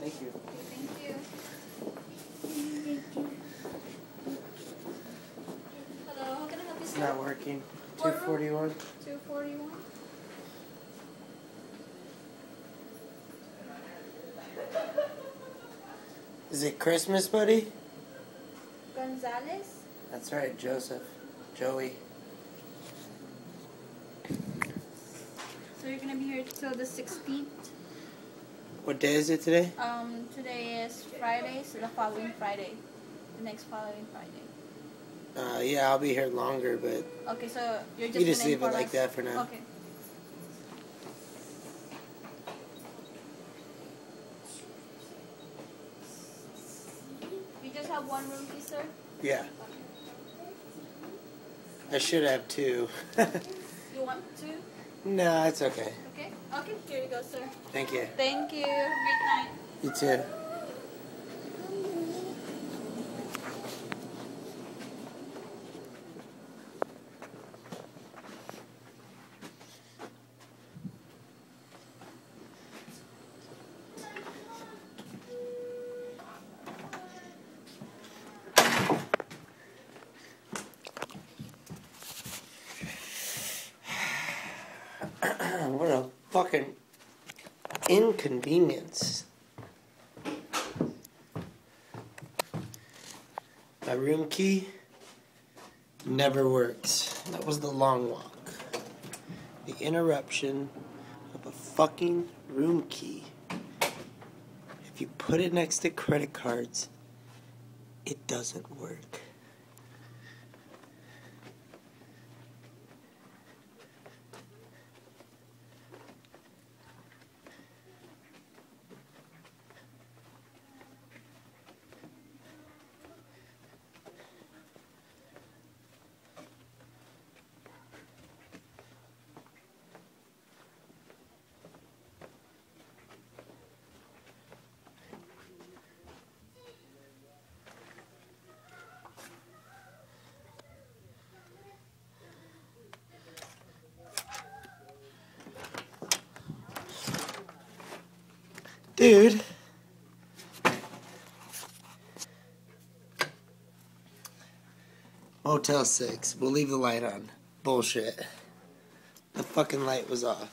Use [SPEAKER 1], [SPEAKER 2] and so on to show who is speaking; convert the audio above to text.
[SPEAKER 1] Thank you.
[SPEAKER 2] Thank you. Hello,
[SPEAKER 1] It's not working.
[SPEAKER 2] Two forty
[SPEAKER 1] one.
[SPEAKER 2] Two forty one.
[SPEAKER 1] Is it Christmas, buddy?
[SPEAKER 2] Gonzalez?
[SPEAKER 1] That's right, Joseph. Joey.
[SPEAKER 2] So you're gonna be here till the 16th.
[SPEAKER 1] What day is it today?
[SPEAKER 2] Um, today is Friday, so the following Friday, the next following Friday.
[SPEAKER 1] Uh, yeah, I'll be here longer, but
[SPEAKER 2] Okay, so you're just
[SPEAKER 1] you just
[SPEAKER 2] gonna
[SPEAKER 1] leave it like
[SPEAKER 2] us-
[SPEAKER 1] that for now.
[SPEAKER 2] Okay. You just have one room key, sir?
[SPEAKER 1] Yeah, I should have two.
[SPEAKER 2] You want two?
[SPEAKER 1] no, it's okay.
[SPEAKER 2] Okay. Okay, here you go, sir.
[SPEAKER 1] Thank you.
[SPEAKER 2] Thank you. Great night.
[SPEAKER 1] You too. what a inconvenience. My room key never works. That was the long walk. The interruption of a fucking room key. If you put it next to credit cards, it doesn't work. Dude. Motel 6. We'll leave the light on. Bullshit. The fucking light was off.